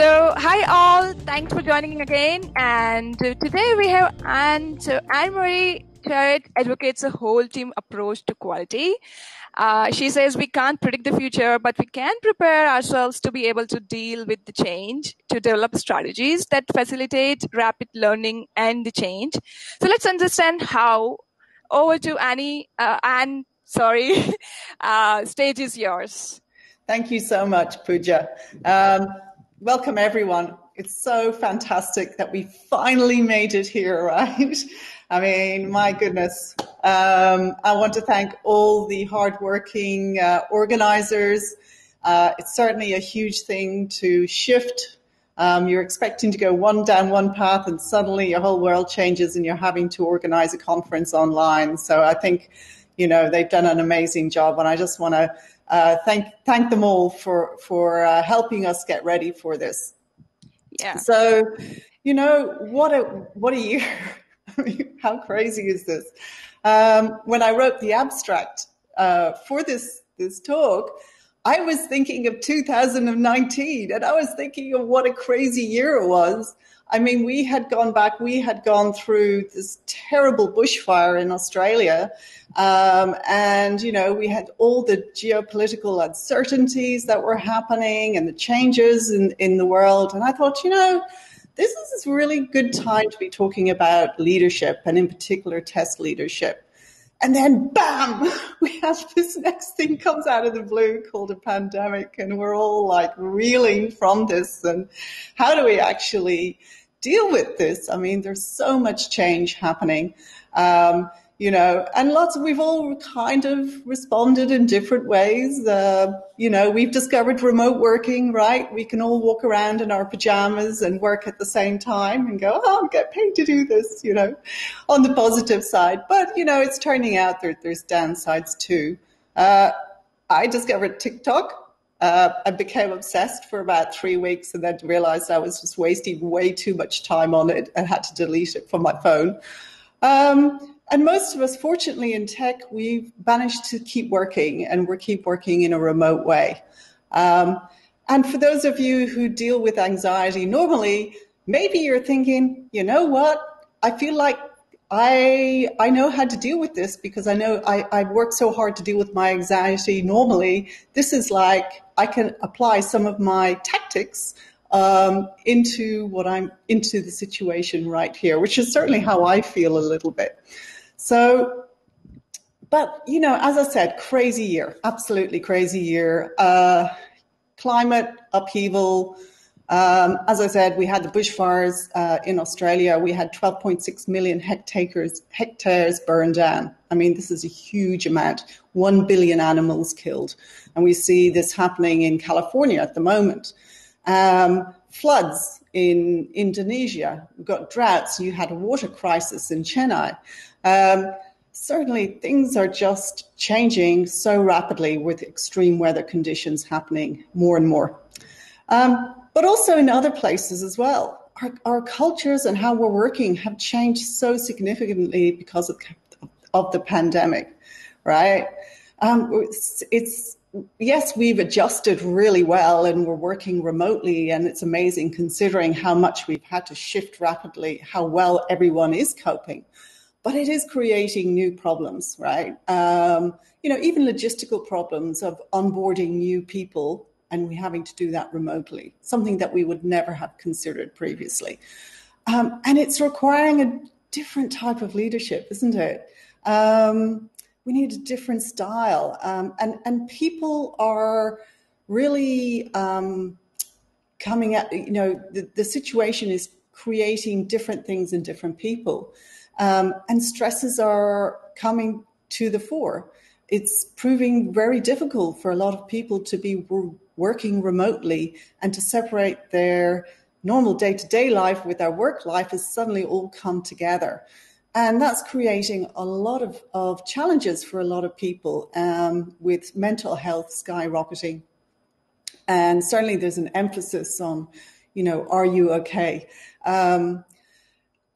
So, hi all, thanks for joining again. And today we have Anne. So, Anne Marie Charrett advocates a whole team approach to quality. Uh, she says we can't predict the future, but we can prepare ourselves to be able to deal with the change, to develop strategies that facilitate rapid learning and the change. So let's understand how. Over to Annie, uh, Anne, sorry, uh, stage is yours. Thank you so much, Pooja. Um, welcome everyone. It's so fantastic that we finally made it here, right? I mean, my goodness. Um, I want to thank all the hardworking uh, organizers. Uh, it's certainly a huge thing to shift. Um, you're expecting to go one down one path, and suddenly your whole world changes, and you're having to organize a conference online. So I think, you know, they've done an amazing job, and I just want to uh, thank thank them all for for uh, helping us get ready for this. Yeah. So, you know, what a what a year. How crazy is this? Um, when I wrote the abstract uh, for this this talk, I was thinking of 2019, and I was thinking of what a crazy year it was. I mean, we had gone back, we had gone through this terrible bushfire in Australia. Um, and, you know, we had all the geopolitical uncertainties that were happening and the changes in, in the world. And I thought, you know, this is a really good time to be talking about leadership and in particular test leadership. And then bam, we have this next thing comes out of the blue called a pandemic and we're all like reeling from this and how do we actually deal with this? I mean, there's so much change happening. Um, you know, and lots of, we've all kind of responded in different ways. Uh, you know, we've discovered remote working, right? We can all walk around in our pajamas and work at the same time and go, oh, I'm get paid to do this, you know, on the positive side. But, you know, it's turning out that there's downsides too. Uh, I discovered TikTok. Uh, I became obsessed for about three weeks and then realized I was just wasting way too much time on it and had to delete it from my phone. Um, and most of us, fortunately, in tech, we've managed to keep working and we keep working in a remote way. Um, and for those of you who deal with anxiety normally, maybe you're thinking, you know what? I feel like I I know how to deal with this because I know I, I work so hard to deal with my anxiety normally. This is like I can apply some of my tactics um, into what I'm into the situation right here, which is certainly how I feel a little bit. So, but you know, as I said, crazy year, absolutely crazy year. Uh, climate upheaval. Um, as I said, we had the bushfires uh, in Australia. We had 12.6 million hectares hectares burned down. I mean, this is a huge amount. One billion animals killed, and we see this happening in California at the moment. Um, floods in Indonesia. We've got droughts. You had a water crisis in Chennai. Um, certainly, things are just changing so rapidly with extreme weather conditions happening more and more. Um, but also in other places as well. Our, our, cultures and how we're working have changed so significantly because of, of the pandemic, right? Um, it's, it's yes, we've adjusted really well and we're working remotely, and it's amazing considering how much we've had to shift rapidly, how well everyone is coping but it is creating new problems, right? Um, you know, even logistical problems of onboarding new people and we're having to do that remotely, something that we would never have considered previously. Um, and it's requiring a different type of leadership, isn't it? Um, we need a different style. Um, and, and people are really um, coming at, you know, the, the situation is creating different things in different people. Um, and stresses are coming to the fore. It's proving very difficult for a lot of people to be working remotely and to separate their normal day to day life with their work life has suddenly all come together. And that's creating a lot of, of challenges for a lot of people um, with mental health skyrocketing. And certainly there's an emphasis on, you know, are you okay? Um,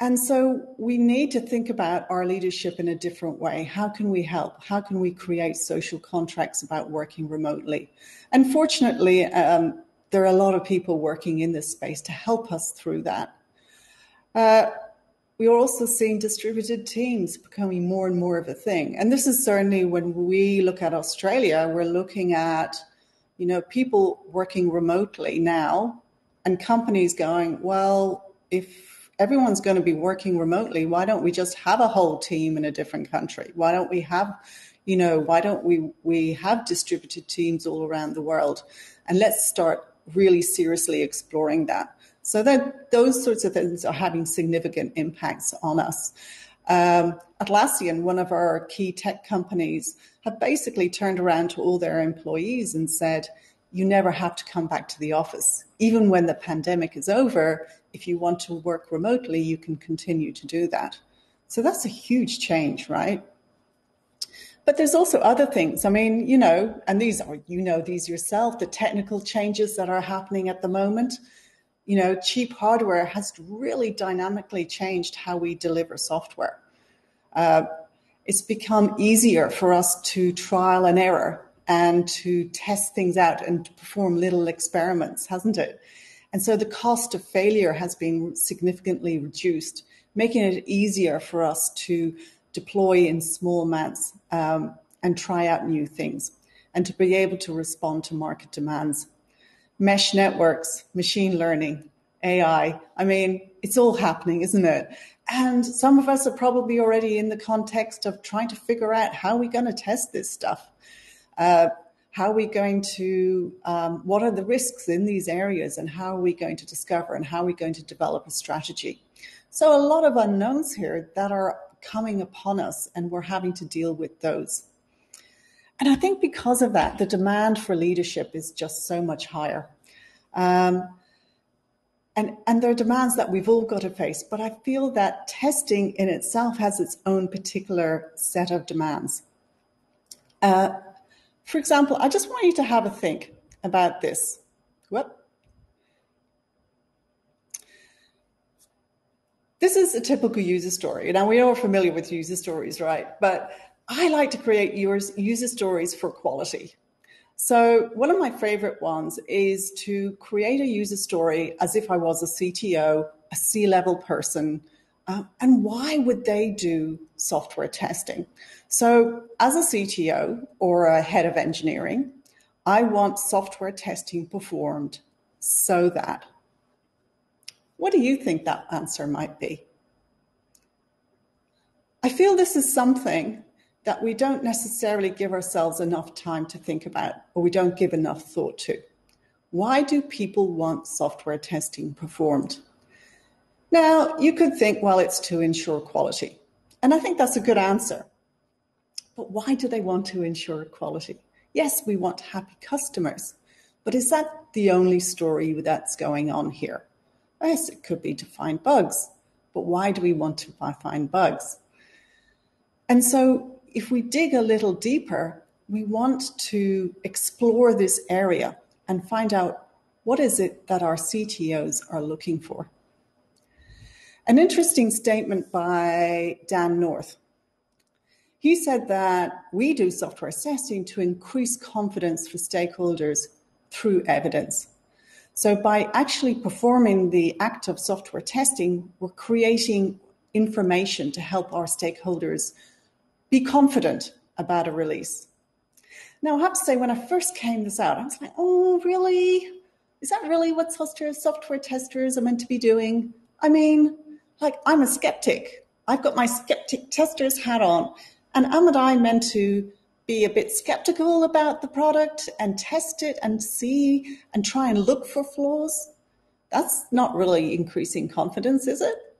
and so we need to think about our leadership in a different way. How can we help? How can we create social contracts about working remotely? And fortunately, um, there are a lot of people working in this space to help us through that. Uh, we are also seeing distributed teams becoming more and more of a thing. And this is certainly when we look at Australia, we're looking at, you know, people working remotely now and companies going, well, if everyone's going to be working remotely, why don't we just have a whole team in a different country? Why don't we have, you know, why don't we we have distributed teams all around the world? And let's start really seriously exploring that. So that those sorts of things are having significant impacts on us. Um, Atlassian, one of our key tech companies, have basically turned around to all their employees and said, you never have to come back to the office. Even when the pandemic is over, if you want to work remotely, you can continue to do that. So that's a huge change, right? But there's also other things. I mean, you know, and these are, you know, these yourself, the technical changes that are happening at the moment. You know, cheap hardware has really dynamically changed how we deliver software. Uh, it's become easier for us to trial and error and to test things out and perform little experiments, hasn't it? And so the cost of failure has been significantly reduced, making it easier for us to deploy in small amounts um, and try out new things and to be able to respond to market demands. Mesh networks, machine learning, AI. I mean, it's all happening, isn't it? And some of us are probably already in the context of trying to figure out how we're going to test this stuff. Uh, how are we going to, um, what are the risks in these areas and how are we going to discover and how are we going to develop a strategy? So a lot of unknowns here that are coming upon us and we're having to deal with those. And I think because of that, the demand for leadership is just so much higher. Um, and, and there are demands that we've all got to face, but I feel that testing in itself has its own particular set of demands. Uh, for example, I just want you to have a think about this. Whoop. This is a typical user story. Now, we are familiar with user stories, right? But I like to create user stories for quality. So, one of my favorite ones is to create a user story as if I was a CTO, a C level person, uh, and why would they do software testing? So, as a CTO or a head of engineering, I want software testing performed so that. What do you think that answer might be? I feel this is something that we don't necessarily give ourselves enough time to think about, or we don't give enough thought to. Why do people want software testing performed? Now, you could think, well, it's to ensure quality. And I think that's a good answer. But why do they want to ensure quality? Yes, we want happy customers. But is that the only story that's going on here? Yes, it could be to find bugs. But why do we want to find bugs? And so if we dig a little deeper, we want to explore this area and find out what is it that our CTOs are looking for. An interesting statement by Dan North. He said that we do software testing to increase confidence for stakeholders through evidence. So, by actually performing the act of software testing, we're creating information to help our stakeholders be confident about a release. Now, I have to say, when I first came this out, I was like, oh, really? Is that really what software testers are meant to be doing? I mean, like I'm a skeptic. I've got my skeptic tester's hat on. And am I meant to be a bit skeptical about the product and test it and see and try and look for flaws? That's not really increasing confidence, is it?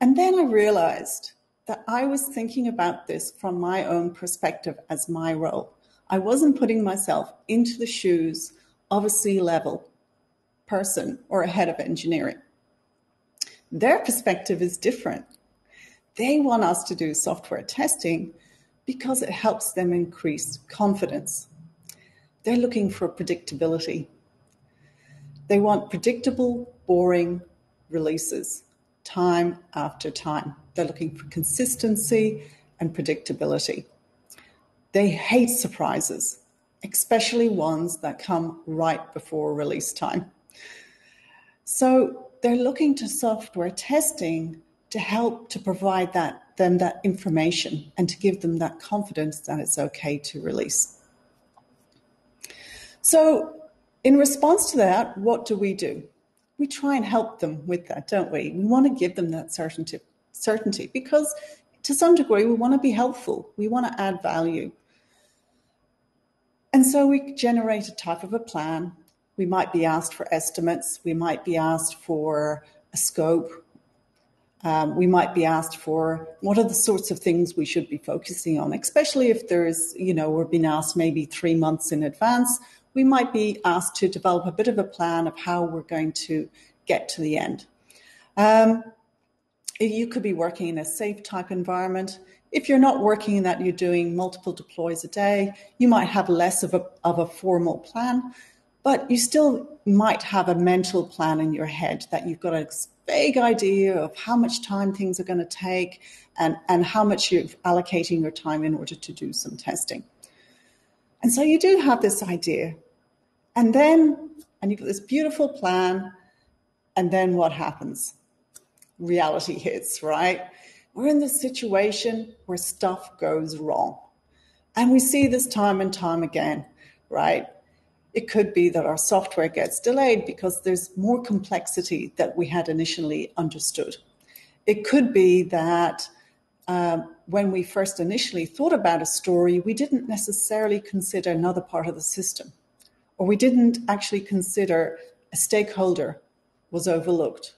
And then I realized that I was thinking about this from my own perspective as my role. I wasn't putting myself into the shoes of a C level person or a head of engineering. Their perspective is different. They want us to do software testing because it helps them increase confidence. They're looking for predictability. They want predictable, boring releases time after time. They're looking for consistency and predictability. They hate surprises. especially ones that come right before release time. So they're looking to software testing to help to provide that them that information and to give them that confidence that it's okay to release. So in response to that, what do we do? We try and help them with that, don't we? We want to give them that certainty certainty because to some degree we want to be helpful. We want to add value. And so we generate a type of a plan. We might be asked for estimates. We might be asked for a scope. Um, we might be asked for what are the sorts of things we should be focusing on, especially if there's, you know, we're being asked maybe three months in advance. We might be asked to develop a bit of a plan of how we're going to get to the end. Um, you could be working in a SAFe type environment. If you're not working in that, you're doing multiple deploys a day, you might have less of a, of a formal plan, but you still might have a mental plan in your head that you've got a vague idea of how much time things are going to take and, and how much you're allocating your time in order to do some testing. And so you do have this idea. And then, and you've got this beautiful plan, and then what happens? Reality hits, right? we're in this situation where stuff goes wrong. And we see this time and time again, right? It could be that our software gets delayed because there's more complexity that we had initially understood. It could be that um, when we first initially thought about a story, we didn't necessarily consider another part of the system, or we didn't actually consider a stakeholder was overlooked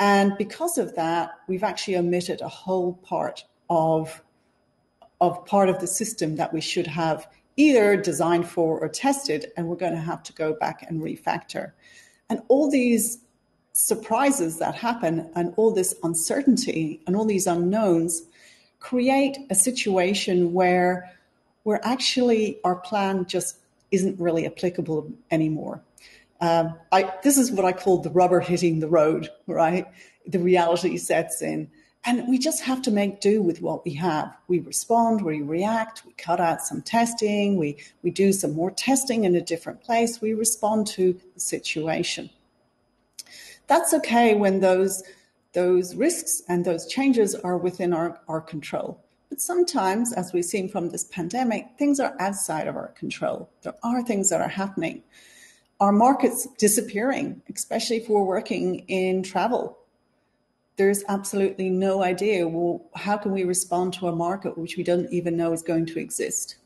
and because of that, we've actually omitted a whole part of, of part of the system that we should have either designed for or tested, and we're going to have to go back and refactor. And all these surprises that happen and all this uncertainty and all these unknowns create a situation where where actually our plan just isn't really applicable anymore. Um, I, this is what I call the rubber hitting the road, right? The reality sets in. And we just have to make do with what we have. We respond, we react, we cut out some testing, we, we do some more testing in a different place, we respond to the situation. That's okay when those, those risks and those changes are within our, our control. But sometimes, as we've seen from this pandemic, things are outside of our control. There are things that are happening our market's disappearing, especially if we're working in travel. There's absolutely no idea, well, how can we respond to a market which we don't even know is going to exist?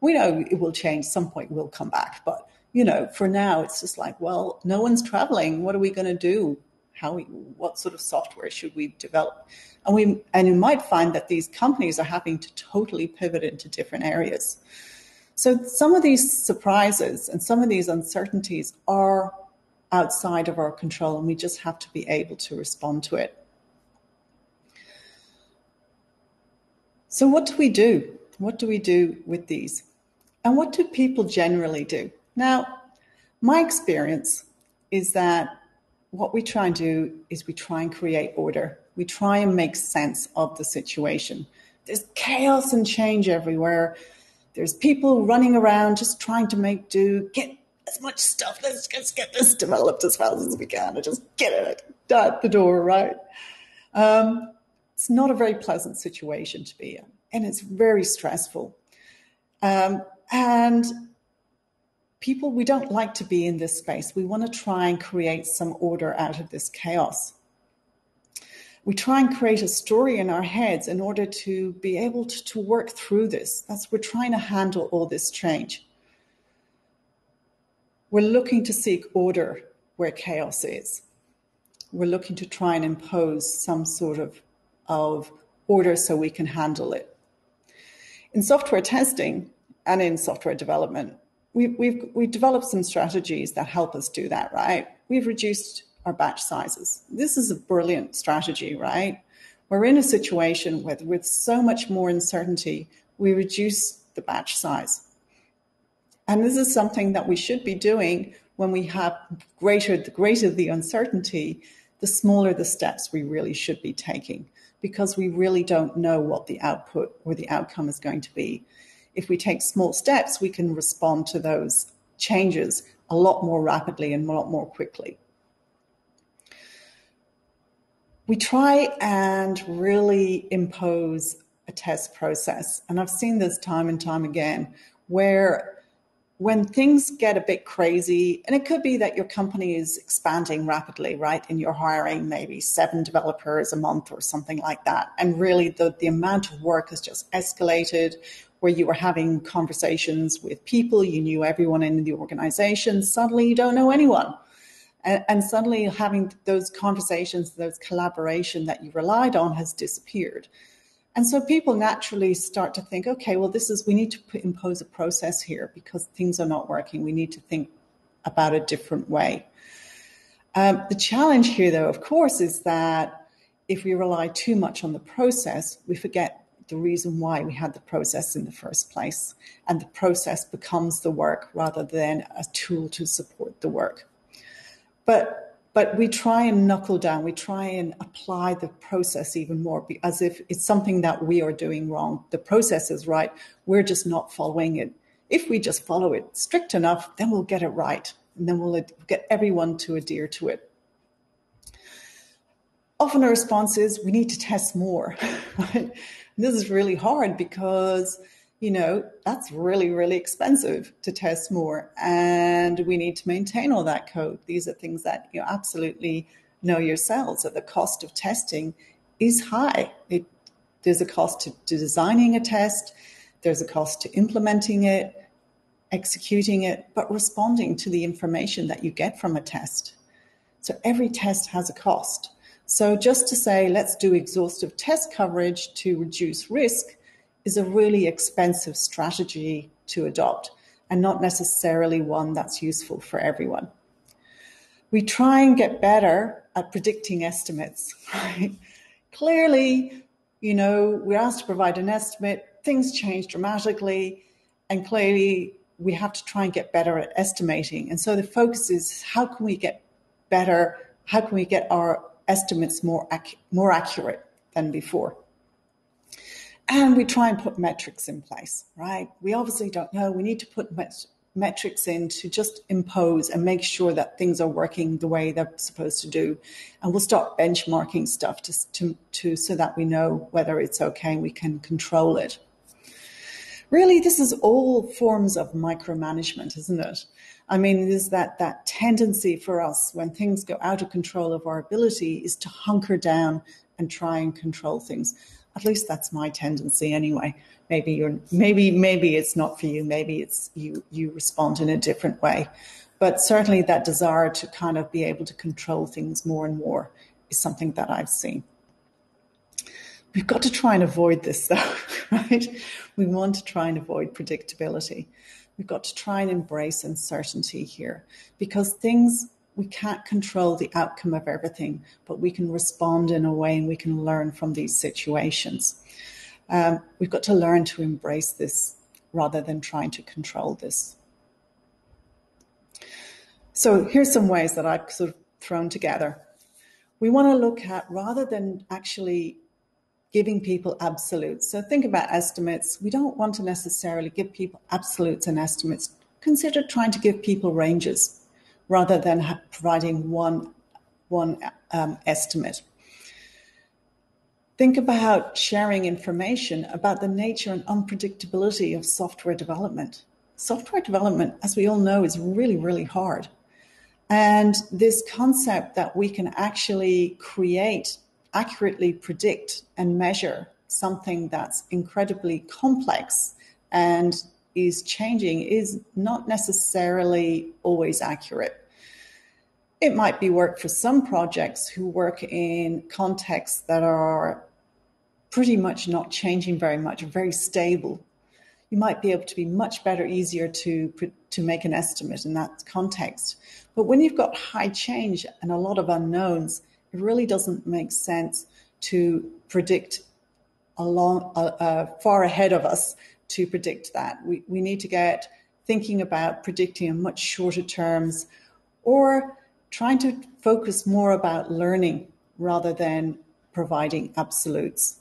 We know it will change, some point we'll come back, but you know, for now it's just like, well, no one's traveling. What are we going to do? How, what sort of software should we develop? And we, and you might find that these companies are having to totally pivot into different areas. So some of these surprises and some of these uncertainties are outside of our control, and we just have to be able to respond to it. So, what do we do? What do we do with these? And what do people generally do? Now, my experience is that what we try and do is we try and create order. We try and make sense of the situation. There's chaos and change everywhere. There's people running around just trying to make do, get as much stuff. Let's just get this developed as fast as we can and just get it out the door, right? Um, it's not a very pleasant situation to be in, and it's very stressful. Um, and people, we don't like to be in this space. We want to try and create some order out of this chaos we try and create a story in our heads in order to be able to, to work through this. That's we're trying to handle all this change. We're looking to seek order where chaos is. We're looking to try and impose some sort of, of order so we can handle it. In software testing and in software development, we've, we've, we've developed some strategies that help us do that, right? We've reduced our batch sizes. This is a brilliant strategy, right? We're in a situation with, with so much more uncertainty, we reduce the batch size. And this is something that we should be doing when we have greater, the greater the uncertainty, the smaller the steps we really should be taking because we really don't know what the output or the outcome is going to be. if we take small steps, we can respond to those changes a lot more rapidly and a lot more quickly. We try and really impose a test process. And I've seen this time and time again where when things get a bit crazy, and it could be that your company is expanding rapidly, right? And you're hiring maybe seven developers a month or something like that. And really the, the amount of work has just escalated where you were having conversations with people, you knew everyone in the organization, suddenly you don't know anyone. And, and suddenly having those conversations, those collaboration that you relied on has disappeared. And so people naturally start to think, okay, well, this is, we need to put, impose a process here because things are not working. We need to think about a different way. Um, the challenge here, though, of course, is that if we rely too much on the process, we forget the reason why we had the process in the first place. And the process becomes the work rather than a tool to support the work. But but we try and knuckle down, we try and apply the process even more as if it's something that we are doing wrong. The process is right, we're just not following it. If we just follow it strict enough, then we'll get it right, and then we'll get everyone to adhere to it. Often a response is we need to test more. Right? this is really hard because you know that's really really expensive to test more and we need to maintain all that code. These are things that you absolutely know yourselves that the cost of testing is high. It, there's a cost to, to designing a test there's a cost to implementing it executing it but responding to the information that you get from a test. So every test has a cost. So just to say, let's do exhaustive test coverage to reduce risk is a really expensive strategy to adopt and not necessarily one that's useful for everyone. We try and get better at predicting estimates, right? Clearly, you know, we're asked to provide an estimate, things change dramatically, and clearly we have to try and get better at estimating. And so the focus is how can we get better? How can we get our estimates more, ac- more accurate than before. And we try and put metrics in place, right? We obviously don't know. We need to put met- metrics in to just impose and make sure that things are working the way they're supposed to do. And we'll start benchmarking stuff to, to, to so that we know whether it's okay and we can control it. Really, this is all forms of micromanagement, isn't it? I mean, there's that, that tendency for us when things go out of control of our ability is to hunker down and try and control things. At least that's my tendency anyway. Maybe you're, maybe, maybe it's not for you. Maybe it's you, you respond in a different way. But certainly that desire to kind of be able to control things more and more is something that I've seen. We've got to try and avoid this though, right? We want to try and avoid predictability. We've got to try and embrace uncertainty here because things we can't control the outcome of everything, but we can respond in a way and we can learn from these situations. Um, we've got to learn to embrace this rather than trying to control this. So here's some ways that I've sort of thrown together. We want to look at rather than actually giving people absolutes. So think about estimates. We don't want to necessarily give people absolutes and estimates. Consider trying to give people ranges rather than providing one, one um, estimate. Think about sharing information about the nature and unpredictability of software development. Software development, as we all know, is really, really hard. And this concept that we can actually create accurately predict and measure something that's incredibly complex and is changing is not necessarily always accurate. It might be work for some projects who work in contexts that are pretty much not changing very much, very stable. You might be able to be much better, easier to, to make an estimate in that context. But when you've got high change and a lot of unknowns, it really doesn't make sense to predict a long, uh, uh, far ahead of us to predict that. We, we need to get thinking about predicting in much shorter terms or trying to focus more about learning rather than providing absolutes.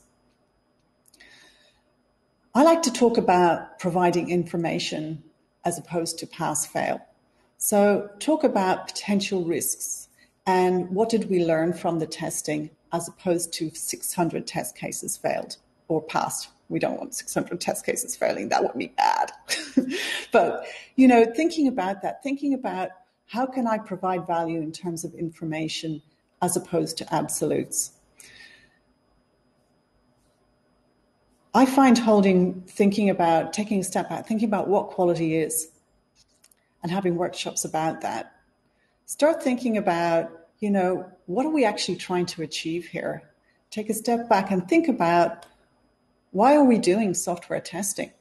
I like to talk about providing information as opposed to pass fail. So, talk about potential risks and what did we learn from the testing as opposed to 600 test cases failed or passed. We don't want 600 test cases failing. That would be bad. but, you know, thinking about that, thinking about how can I provide value in terms of information as opposed to absolutes. I find holding, thinking about, taking a step back, thinking about what quality is and having workshops about that. Start thinking about, you know, what are we actually trying to achieve here? Take a step back and think about why are we doing software testing?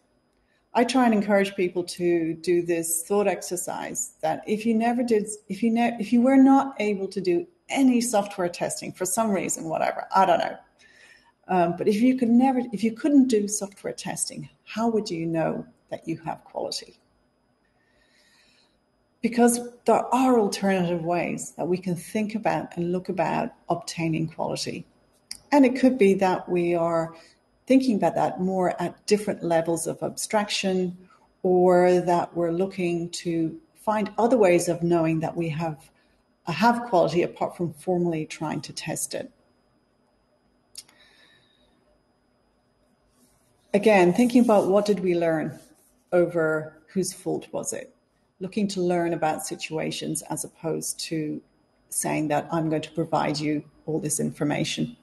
I try and encourage people to do this thought exercise that if you never did, if you ne- if you were not able to do any software testing for some reason, whatever, I don't know. Um, but if you could never, if you couldn't do software testing, how would you know that you have quality? Because there are alternative ways that we can think about and look about obtaining quality. And it could be that we are thinking about that more at different levels of abstraction, or that we're looking to find other ways of knowing that we have uh, have quality apart from formally trying to test it. Again, thinking about what did we learn over whose fault was it? Looking to learn about situations as opposed to saying that I'm going to provide you all this information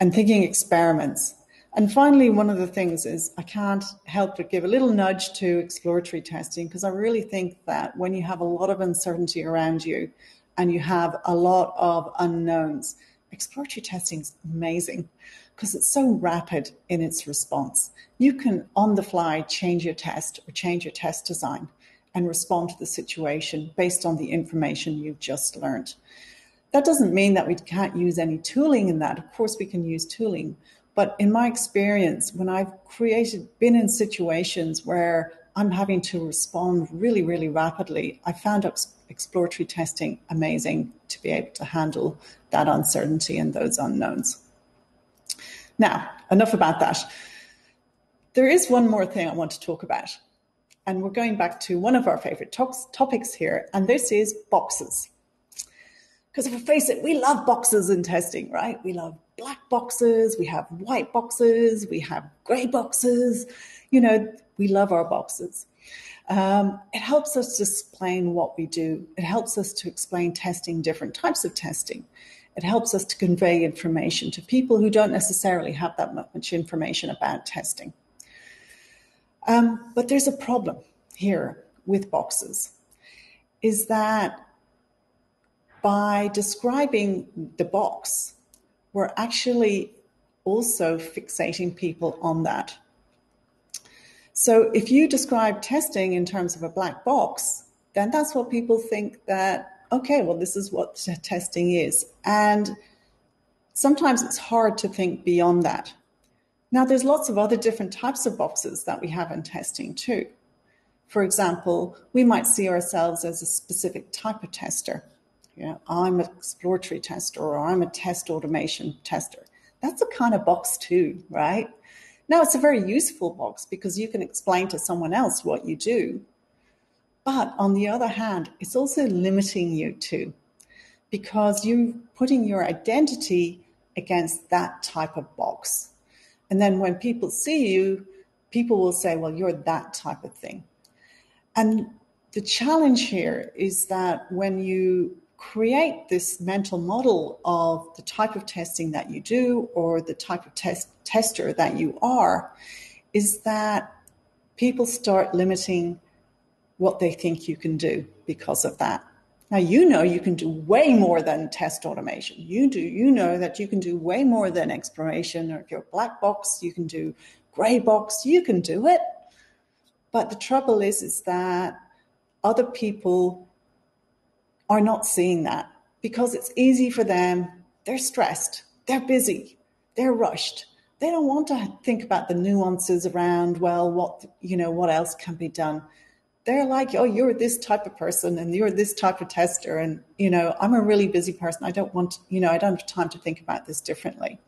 and thinking experiments. And finally, one of the things is I can't help but give a little nudge to exploratory testing because I really think that when you have a lot of uncertainty around you and you have a lot of unknowns, exploratory testing is amazing because it's so rapid in its response. You can, on the fly, change your test or change your test design and respond to the situation based on the information you've just learned. That doesn't mean that we can't use any tooling in that. Of course, we can use tooling. But in my experience, when I've created, been in situations where I'm having to respond really, really rapidly, I found exploratory testing amazing to be able to handle that uncertainty and those unknowns. Now, enough about that. There is one more thing I want to talk about. And we're going back to one of our favorite topics here, and this is boxes. Because if we face it, we love boxes in testing, right? We love black boxes, we have white boxes, we have gray boxes. You know, we love our boxes. Um, it helps us to explain what we do. It helps us to explain testing, different types of testing. It helps us to convey information to people who don't necessarily have that much information about testing. Um, but there's a problem here with boxes, is that by describing the box, we're actually also fixating people on that. So if you describe testing in terms of a black box, then that's what people think that, okay, well, this is what testing is. And sometimes it's hard to think beyond that. Now, there's lots of other different types of boxes that we have in testing too. For example, we might see ourselves as a specific type of tester. You know, I'm an exploratory tester or I'm a test automation tester. That's a kind of box too, right? Now it's a very useful box because you can explain to someone else what you do. But on the other hand, it's also limiting you too, because you're putting your identity against that type of box. And then when people see you, people will say, well, you're that type of thing. And the challenge here is that when you create this mental model of the type of testing that you do or the type of test tester that you are is that people start limiting what they think you can do because of that. Now you know you can do way more than test automation. You do you know that you can do way more than exploration or your black box, you can do gray box, you can do it. But the trouble is is that other people are not seeing that because it's easy for them. They're stressed, they're busy, they're rushed. They don't want to think about the nuances around, well, what, you know, what else can be done. They're like, oh, you're this type of person and you're this type of tester. And, you know, I'm a really busy person. I don't want, you know, I don't have time to think about this differently.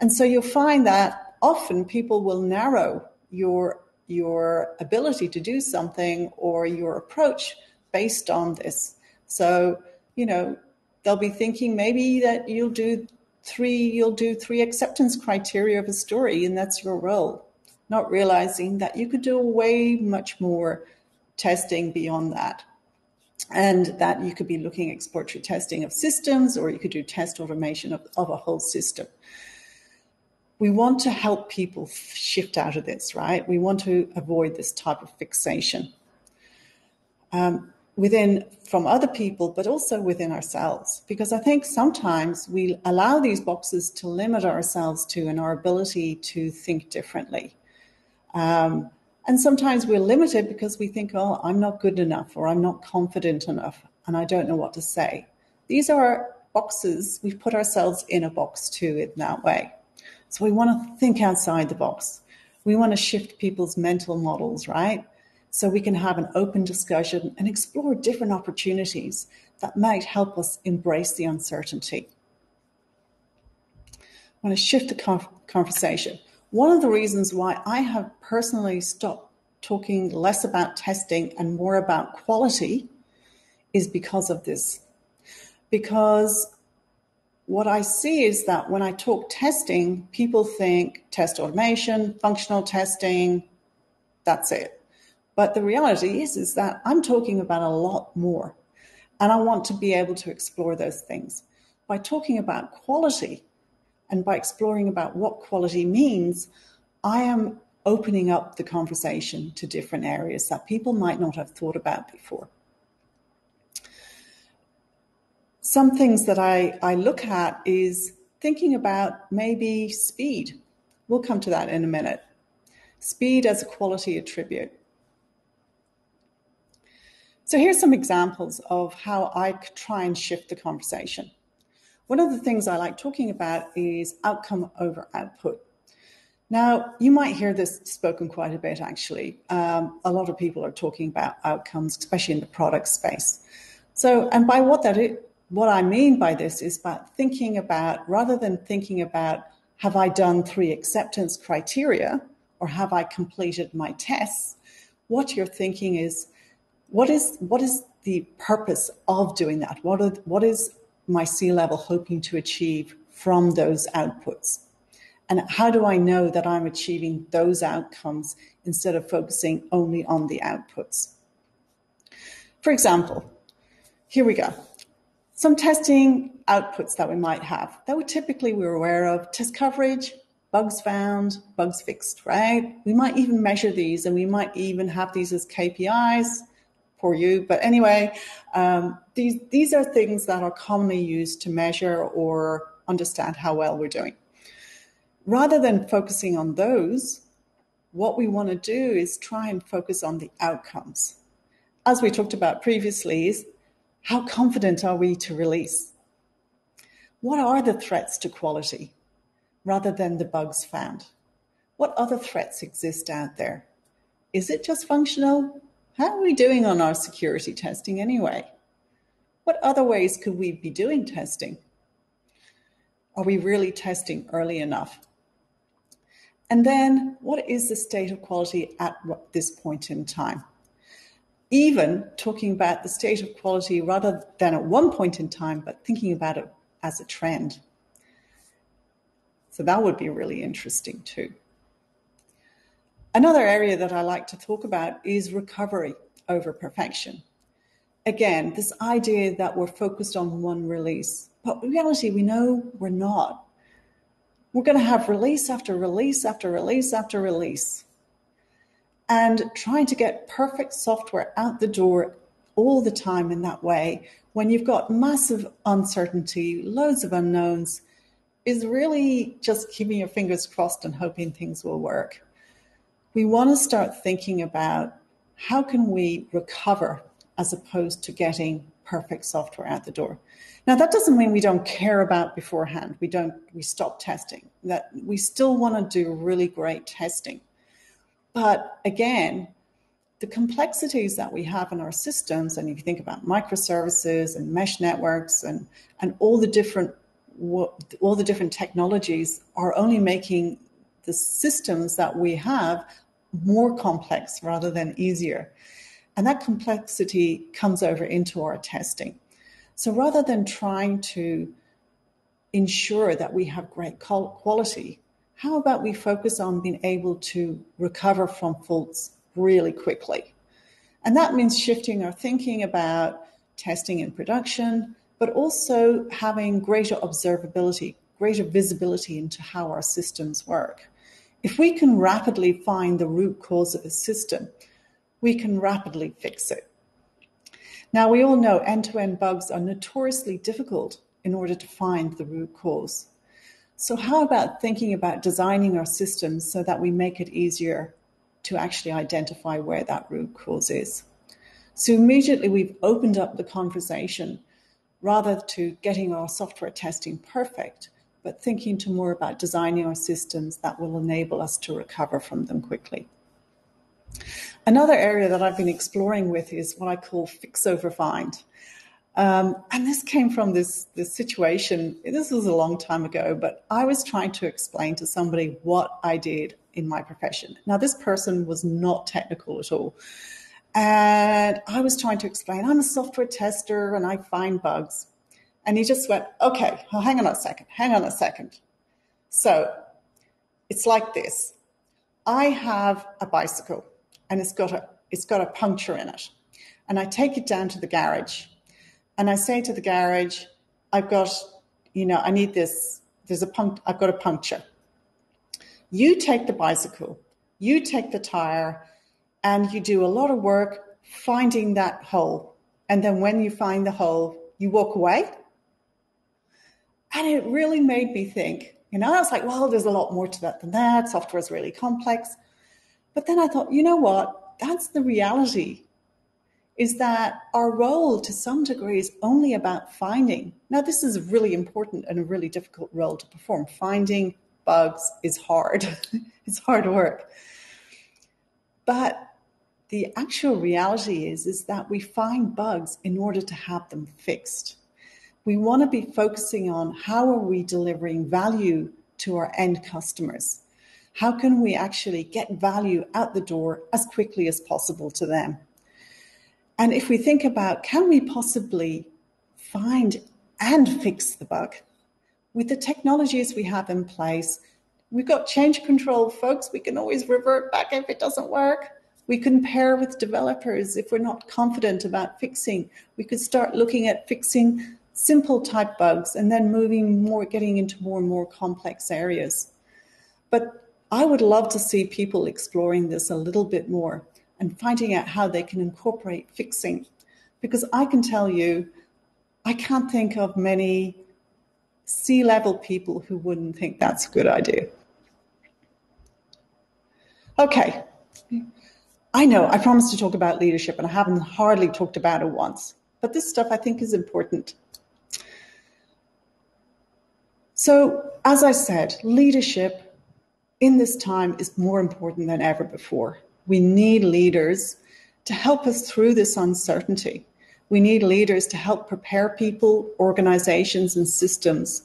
And so you'll find that often people will narrow your your ability to do something or your approach based on this. So, you know, they'll be thinking maybe that you'll do three you'll do three acceptance criteria of a story and that's your role. Not realizing that you could do way much more testing beyond that. And that you could be looking at exploratory testing of systems or you could do test automation of, of a whole system. We want to help people shift out of this right? We want to avoid this type of fixation. Um, within from other people, but also within ourselves. Because I think sometimes we allow these boxes to limit ourselves to and our ability to think differently. Um, and sometimes we're limited because we think, oh, I'm not good enough or I'm not confident enough and I don't know what to say. These are boxes, we've put ourselves in a box too in that way. So we want to think outside the box. We want to shift people's mental models, right? So we can have an open discussion and explore different opportunities that might help us embrace the uncertainty. I want to shift the conversation. One of the reasons why I have personally stopped talking less about testing and more about quality is because of this. Because what I see is that when I talk testing, people think test automation, functional testing, that's it. But the reality is, is that I'm talking about a lot more. And I want to be able to explore those things. By talking about quality and by exploring about what quality means, I am opening up the conversation to different areas that people might not have thought about before. Some things that I, I look at is thinking about maybe speed. We'll come to that in a minute. Speed as a quality attribute. So here's some examples of how I try and shift the conversation. One of the things I like talking about is outcome over output. Now, you might hear this spoken quite a bit, actually. Um, a lot of people are talking about outcomes, especially in the product space. So, and by what that is, what I mean by this is about thinking about, rather than thinking about, have I done three acceptance criteria or have I completed my tests? What you're thinking is, what is what is the purpose of doing that? What are, what is my C-level hoping to achieve from those outputs? And how do I know that I'm achieving those outcomes instead of focusing only on the outputs? For example, here we go. Some testing outputs that we might have that we typically we're aware of test coverage, bugs found, bugs fixed, right? We might even measure these and we might even have these as KPIs for you. But anyway, um, these these are things that are commonly used to measure or understand how well we're doing. Rather than focusing on those, what we want to do is try and focus on the outcomes. As we talked about previously, is how confident are we to release? What are the threats to quality rather than the bugs found? What other threats exist out there? Is it just functional how are we doing on our security testing anyway? What other ways could we be doing testing? Are we really testing early enough? And then, what is the state of quality at this point in time? Even talking about the state of quality rather than at one point in time, but thinking about it as a trend. So that would be really interesting too. Another area that I like to talk about is recovery over perfection. Again, this idea that we're focused on one release, but in reality, we know we're not. We're going to have release after release after release after release. And trying to get perfect software out the door all the time in that way, when you've got massive uncertainty, loads of unknowns, is really just keeping your fingers crossed and hoping things will work we want to start thinking about how can we recover as opposed to getting perfect software out the door. Now that doesn't mean we don't care about beforehand. We don't we stop testing. That we still want to do really great testing. But again, the complexities that we have in our systems, and if you think about microservices and mesh networks and, and all the different all the different technologies are only making the systems that we have more complex rather than easier. And that complexity comes over into our testing. So rather than trying to ensure that we have great quality, how about we focus on being able to recover from faults really quickly? And that means shifting our thinking about testing in production, but also having greater observability, greater visibility into how our systems work. If we can rapidly find the root cause of a system, we can rapidly fix it. Now, we all know end to end bugs are notoriously difficult in order to find the root cause. So, how about thinking about designing our systems so that we make it easier to actually identify where that root cause is? So, immediately we've opened up the conversation rather to getting our software testing perfect, but thinking to more about designing our systems that will enable us to recover from them quickly. Another area that I've been exploring with is what I call fix over find. Um, and this came from this, this situation. This was a long time ago, but I was trying to explain to somebody what I did in my profession. Now, this person was not technical at all. And I was trying to explain, I'm a software tester and I find bugs. And he just went, okay, well, hang on a second, hang on a second. So it's like this. I have a bicycle and it's got a, it's got a puncture in it. And I take it down to the garage and I say to the garage, I've got, you know, I need this, there's a punct, I've got a puncture. You take the bicycle, you take the tire, and you do a lot of work finding that hole. And then when you find the hole, you walk away. And it really made me think, you know, I was like, well, there's a lot more to that than that. Software is really complex. But then I thought, you know what? That's the reality is that our role to some degree is only about finding. Now, this is a really important and a really difficult role to perform. Finding bugs is hard, it's hard work. But the actual reality is, is that we find bugs in order to have them fixed. We want to be focusing on how are we delivering value to our end customers? How can we actually get value out the door as quickly as possible to them? And if we think about can we possibly find and fix the bug with the technologies we have in place? We've got change control, folks. We can always revert back if it doesn't work. We can pair with developers if we're not confident about fixing. We could start looking at fixing simple type bugs and then moving more, getting into more and more complex areas. But I would love to see people exploring this a little bit more and finding out how they can incorporate fixing. Because I can tell you, I can't think of many C level people who wouldn't think that's a good idea. Okay, I know I promised to talk about leadership and I haven't hardly talked about it once, but this stuff I think is important. So, as I said, leadership in this time is more important than ever before. We need leaders to help us through this uncertainty. We need leaders to help prepare people, organizations, and systems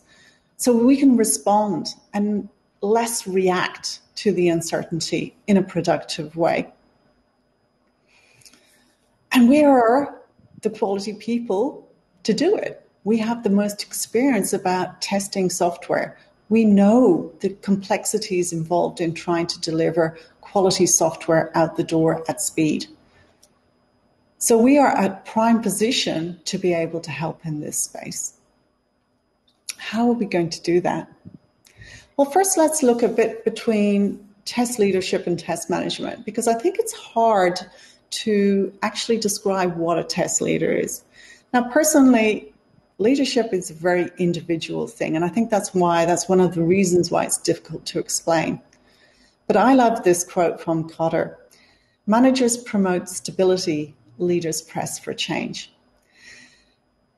so we can respond and less react to the uncertainty in a productive way. And we are the quality people to do it. We have the most experience about testing software. We know the complexities involved in trying to deliver quality software out the door at speed. So we are at prime position to be able to help in this space. How are we going to do that? Well, first, let's look a bit between test leadership and test management because I think it's hard to actually describe what a test leader is. Now, personally, leadership is a very individual thing, and I think that's why that's one of the reasons why it's difficult to explain. But I love this quote from Kotter Managers promote stability, leaders press for change.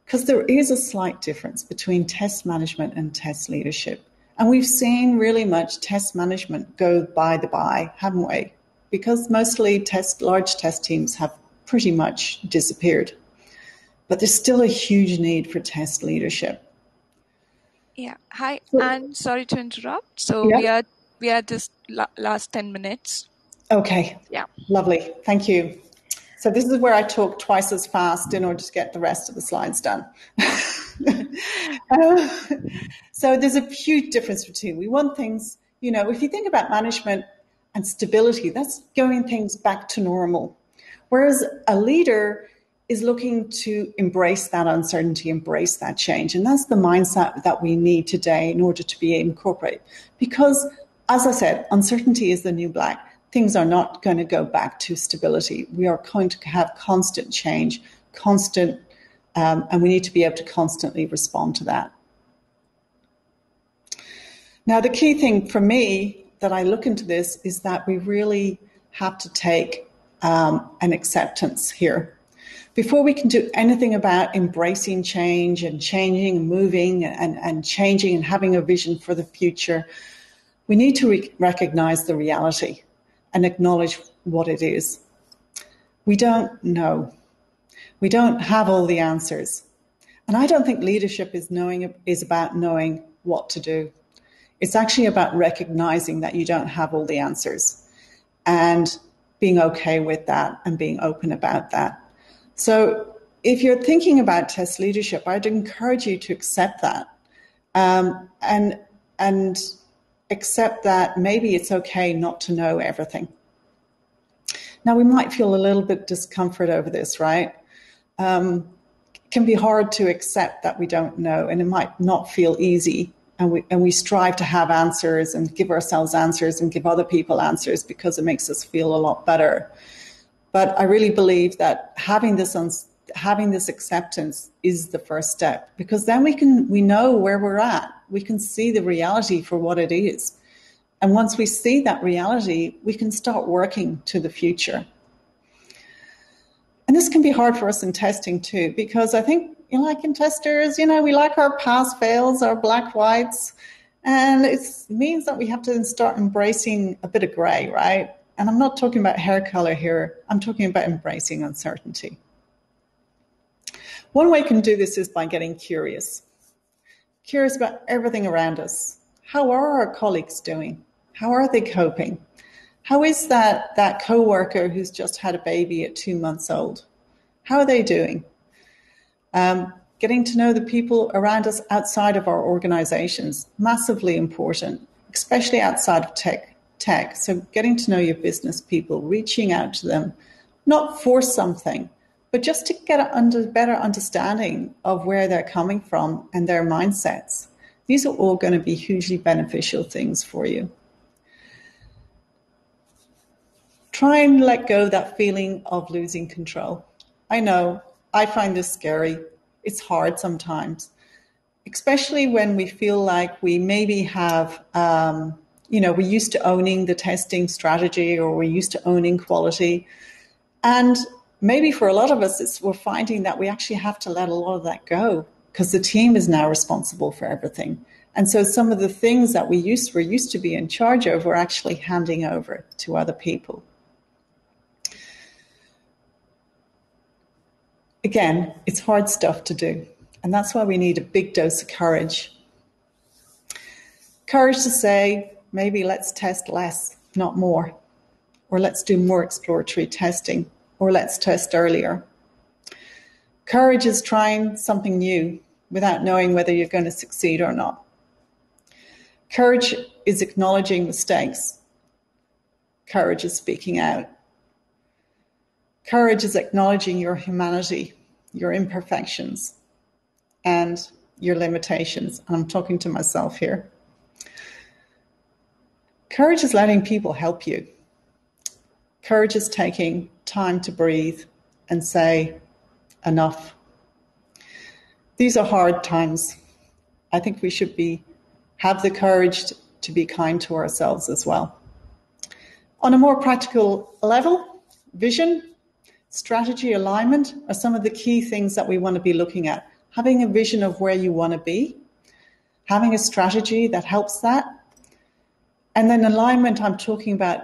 Because there is a slight difference between test management and test leadership. And we've seen really much test management go by the by, haven't we? because mostly test large test teams have pretty much disappeared. But there's still a huge need for test leadership. Yeah. Hi, so, Anne. Sorry to interrupt. So yeah. we are we are just la- last 10 minutes. Okay. Yeah. Lovely. Thank you. So this is where I talk twice as fast in order to get the rest of the slides done. uh, so there's a huge difference between we want things, you know, if you think about management and stability, that's going things back to normal. Whereas a leader is looking to embrace that uncertainty, embrace that change. And that's the mindset that we need today in order to be incorporate. Because as I said, uncertainty is the new black things are not going to go back to stability. We are going to have constant change, constant, um, and we need to be able to constantly respond to that. Now, the key thing for me that I look into this is that we really have to take um, an acceptance here. Before we can do anything about embracing change and changing and moving and, and changing and having a vision for the future, we need to re- recognize the reality and acknowledge what it is. We don't know. We don't have all the answers. And I don't think leadership is knowing is about knowing what to do. It's actually about recognizing that you don't have all the answers and being okay with that and being open about that. So if you're thinking about test leadership, I'd encourage you to accept that um, and and accept that maybe it's okay not to know everything. Now, we might feel a little bit discomfort over this, right? Um, it can be hard to accept that we don't know, and it might not feel easy. And we, and we strive to have answers and give ourselves answers and give other people answers because it makes us feel a lot better. But I really believe that having this un- having this acceptance is the first step because then we can we know where we're at. We can see the reality for what it is. And once we see that reality we can start working to the future. And this can be hard for us in testing too because i think you know, like in testers you know we like our pass fails our black whites and it means that we have to start embracing a bit of gray right and i'm not talking about hair color here i'm talking about embracing uncertainty one way you can do this is by getting curious. Curious about everything around us. How are our colleagues doing? How are they coping? How is that, that coworker who's just had a baby at two months old? How are they doing? Um, getting to know the people around us outside of our organizations, massively important, especially outside of tech. Tech. So getting to know your business people, reaching out to them, not for something, but just to get a under, better understanding of where they're coming from and their mindsets. These are all going to be hugely beneficial things for you. Try and let go that feeling of losing control. I know, I find this scary. It's hard sometimes, especially when we feel like we maybe have, um, you know, we're used to owning the testing strategy or we're used to owning quality. And maybe for a lot of us, it's we're finding that we actually have to let a lot of that go because the team is now responsible for everything. And so some of the things that we used were used to be in charge of, we're actually handing over to other people. Again, it's hard stuff to do. And that's why we need a big dose of courage. Courage to say, maybe let's test less, not more. Or let's do more exploratory testing or let's test earlier. Courage is trying something new without knowing whether you're going to succeed or not. Courage is acknowledging mistakes. Courage is speaking out. Courage is acknowledging your humanity, your imperfections, and your limitations. I'm talking to myself here. Courage is letting people help you. Courage is taking time to breathe and say, enough. These are hard times. I think we should be have the courage to be kind to ourselves as well. On a more practical level, vision, strategy, alignment are some of the key things that we want to be looking at. Having a vision of where you want to be, having a strategy that helps that, and then alignment, I'm talking about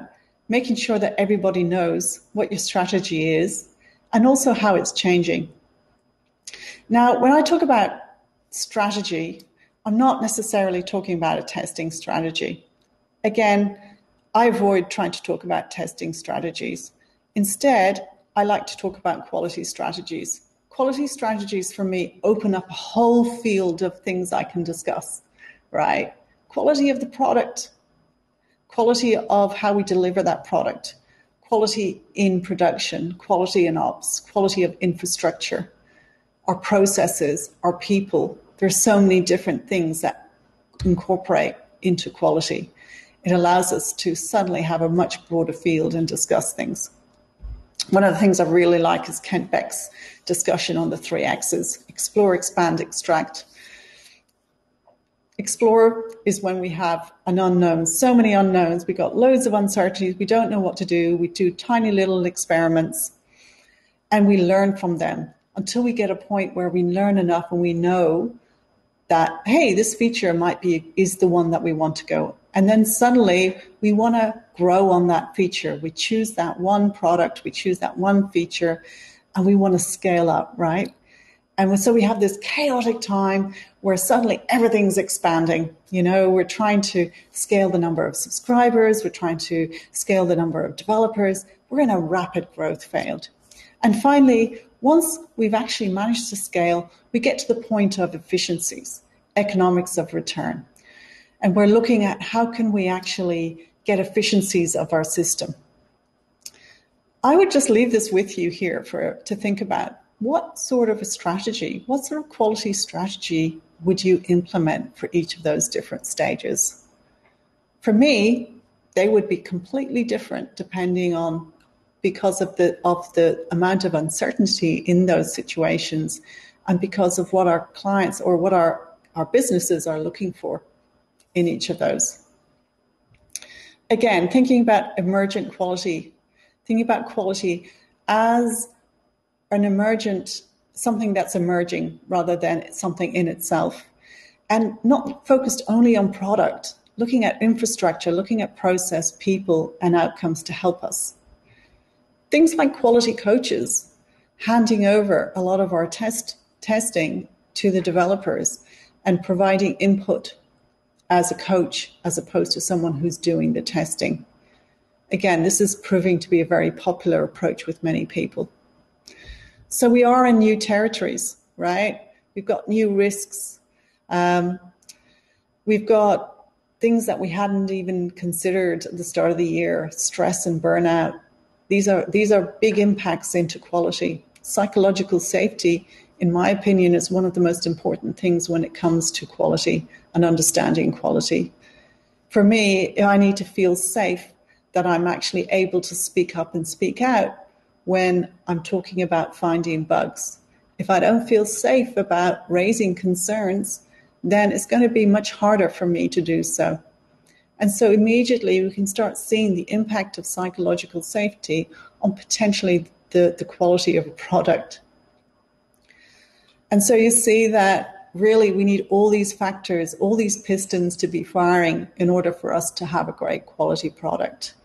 making sure that everybody knows what your strategy is and also how it's changing. Now, when I talk about strategy, I'm not necessarily talking about a testing strategy. again, I avoid trying to talk about testing strategies. Instead, I like to talk about quality strategies. Quality strategies for me open up a whole field of things I can discuss, right? Quality of the product, quality of how we deliver that product, quality in production, quality in ops, quality of infrastructure, our processes, our people. There's so many different things that incorporate into quality. It allows us to suddenly have a much broader field and discuss things. One of the things I really like is Kent Beck's discussion on the three X's explore, expand, extract. Explore is when we have an unknown, so many unknowns. We got loads of uncertainties. We don't know what to do. We do tiny little experiments and we learn from them until we get a point where we learn enough and we know that, hey, this feature might be, is the one that we want to go. And then suddenly we want to grow on that feature. We choose that one product, we choose that one feature, and we want to scale up, right? And so we have this chaotic time where suddenly everything's expanding. You know, we're trying to scale the number of subscribers, we're trying to scale the number of developers. We're in a rapid growth phase. And finally, once we've actually managed to scale, we get to the point of efficiencies, economics of return. And we're looking at how can we actually get efficiencies of our system. I would just leave this with you here for to think about what sort of a strategy, what sort of quality strategy would you implement for each of those different stages? For me, they would be completely different depending on because of the of the amount of uncertainty in those situations and because of what our clients or what our, our businesses are looking for in each of those. Again, thinking about emergent quality, thinking about quality as an emergent, something that's emerging rather than something in itself. And not focused only on product, looking at infrastructure, looking at process, people, and outcomes to help us. Things like quality coaches, handing over a lot of our test testing to the developers and providing input as a coach as opposed to someone who's doing the testing. Again, this is proving to be a very popular approach with many people. So we are in new territories, right? We've got new risks. Um, we've got things that we hadn't even considered at the start of the year stress and burnout. These are, these are big impacts into quality. Psychological safety, in my opinion, is one of the most important things when it comes to quality and understanding quality. For me, I need to feel safe that I'm actually able to speak up and speak out when I'm talking about finding bugs. If I don't feel safe about raising concerns, then it's going to be much harder for me to do so. And so immediately we can start seeing the impact of psychological safety on potentially the, the quality of a product. And so you see that really we need all these factors, all these pistons to be firing in order for us to have a great quality product.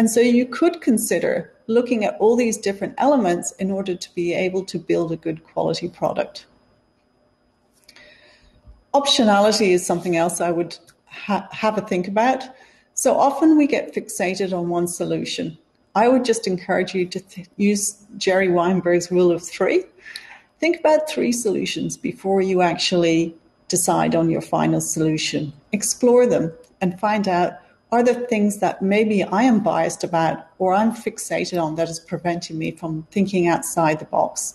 And so you could consider looking at all these different elements in order to be able to build a good quality product. Optionality is something else I would ha- have a think about. So often we get fixated on one solution. I would just encourage you to th- use Jerry Weinberg's rule of three. Think about three solutions before you actually decide on your final solution. Explore them and find out are there things that maybe I am biased about or I'm fixated on that is preventing me from thinking outside the box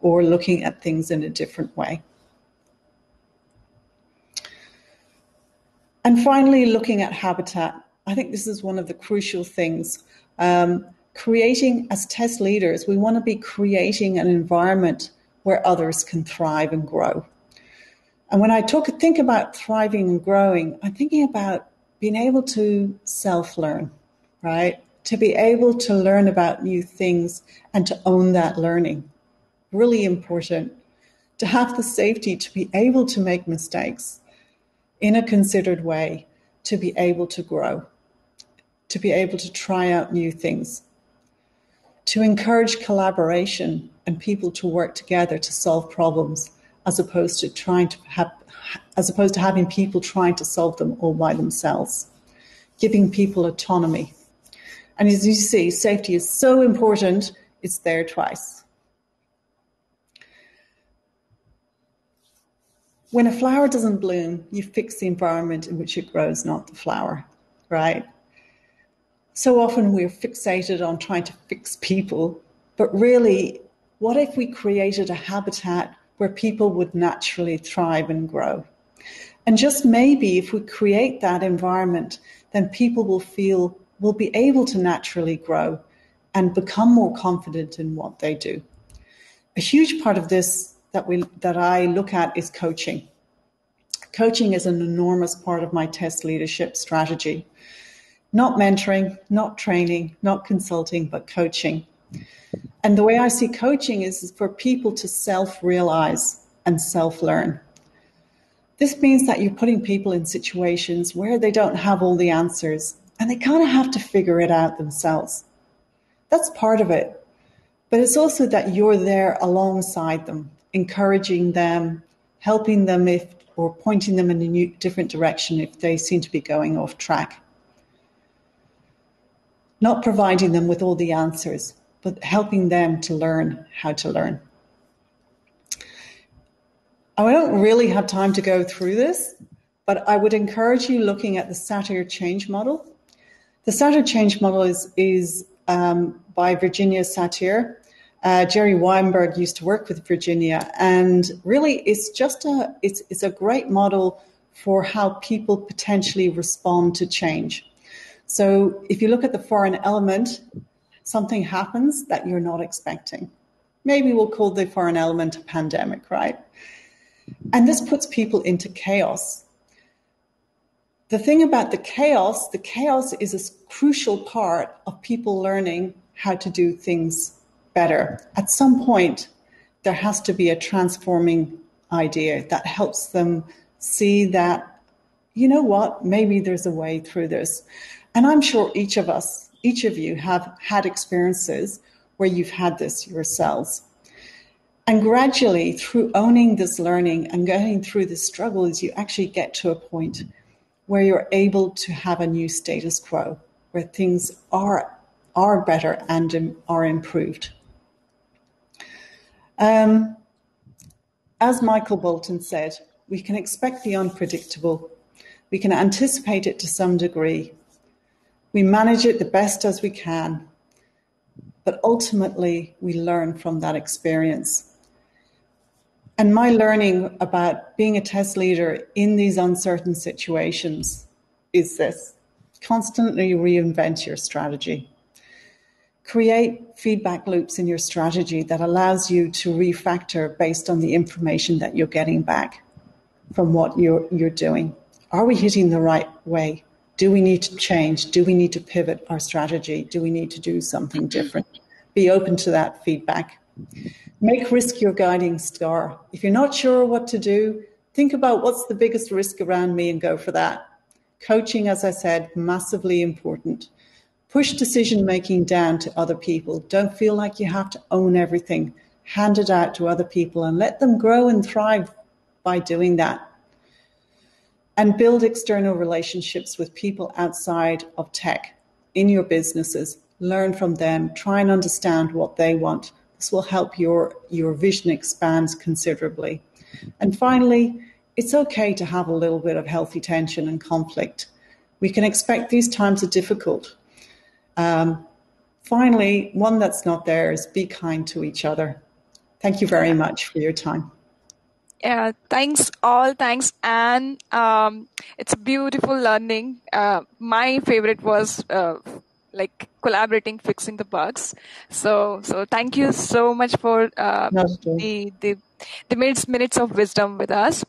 or looking at things in a different way? And finally, looking at habitat. I think this is one of the crucial things. Um, creating, as test leaders, we want to be creating an environment where others can thrive and grow. And when I talk, think about thriving and growing, I'm thinking about being able to self learn, right? To be able to learn about new things and to own that learning. Really important. To have the safety to be able to make mistakes in a considered way, to be able to grow, to be able to try out new things, to encourage collaboration and people to work together to solve problems as opposed to trying to have as opposed to having people trying to solve them all by themselves. giving people autonomy. And as you see, safety is so important, it's there twice. When a flower doesn't bloom, you fix the environment in which it grows, not the flower, right? So often we're fixated on trying to fix people, but really, what if we created a habitat where people would naturally thrive and grow? And just maybe if we create that environment, then people will feel, will be able to naturally grow and become more confident in what they do. A huge part of this that we that I look at is coaching. Coaching is an enormous part of my test leadership strategy. Not mentoring, not training, not consulting, but coaching. And the way I see coaching is, is for people to self realize and self learn. This means that you're putting people in situations where they don't have all the answers and they kind of have to figure it out themselves. That's part of it. But it's also that you're there alongside them, encouraging them, helping them if or pointing them in a new, different direction if they seem to be going off track. Not providing them with all the answers, but helping them to learn how to learn. I don't really have time to go through this, but I would encourage you looking at the Satir change model. The Satir change model is, is um, by Virginia Satir, uh, Jerry Weinberg used to work with Virginia, and really, it's just a it's it's a great model for how people potentially respond to change. So, if you look at the foreign element, something happens that you're not expecting. Maybe we'll call the foreign element a pandemic, right? And this puts people into chaos. The thing about the chaos, the chaos is a crucial part of people learning how to do things better. At some point, there has to be a transforming idea that helps them see that, you know what, maybe there's a way through this. And I'm sure each of us, each of you have had experiences where you've had this yourselves. And gradually, through owning this learning and going through the struggles, you actually get to a point where you're able to have a new status quo, where things are, are better and are improved. Um, as Michael Bolton said, we can expect the unpredictable. We can anticipate it to some degree. We manage it the best as we can. But ultimately, we learn from that experience. And my learning about being a test leader in these uncertain situations is this constantly reinvent your strategy create feedback loops in your strategy that allows you to refactor based on the information that you're getting back from what you're, you're doing. Are we hitting the right way? Do we need to change? Do we need to pivot our strategy? Do we need to do something different? Be open to that feedback. Make risk your guiding star. If you're not sure what to do, think about what's the biggest risk around me and go for that. Coaching, as I said, massively important. Push decision making down to other people. Don't feel like you have to own everything. Hand it out to other people and let them grow and thrive by doing that. And build external relationships with people outside of tech in your businesses. Learn from them. Try and understand what they want. This will help your, your vision expand considerably. And finally, it's okay to have a little bit of healthy tension and conflict. We can expect these times are difficult, um, finally, one that's not there is be kind to each other. Thank you very much for your time. Yeah, thanks all. Thanks, Anne. Um, it's beautiful learning. Uh, my favorite was uh, like collaborating, fixing the bugs. So, so thank you so much for uh, the the the minutes minutes of wisdom with us.